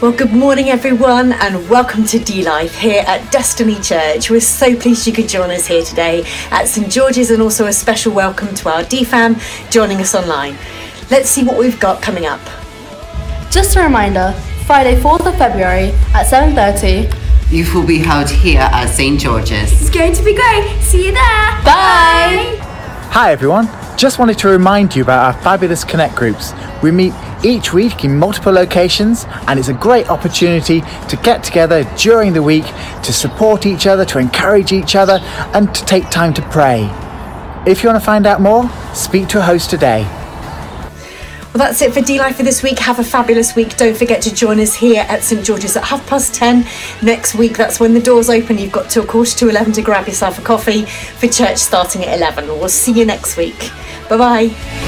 Well, good morning, everyone, and welcome to D Life here at Destiny Church. We're so pleased you could join us here today at St George's, and also a special welcome to our D fam joining us online. Let's see what we've got coming up. Just a reminder, Friday 4th of February at 7.30. Youth will be held here at St George's. It's going to be great. See you there. Bye. Hi everyone, just wanted to remind you about our fabulous Connect groups. We meet each week in multiple locations and it's a great opportunity to get together during the week to support each other, to encourage each other and to take time to pray. If you want to find out more, speak to a host today. Well, that's it for D Life for this week. Have a fabulous week. Don't forget to join us here at St George's at half past 10 next week. That's when the doors open. You've got till quarter to 11 to grab yourself a coffee for church starting at 11. We'll see you next week. Bye bye.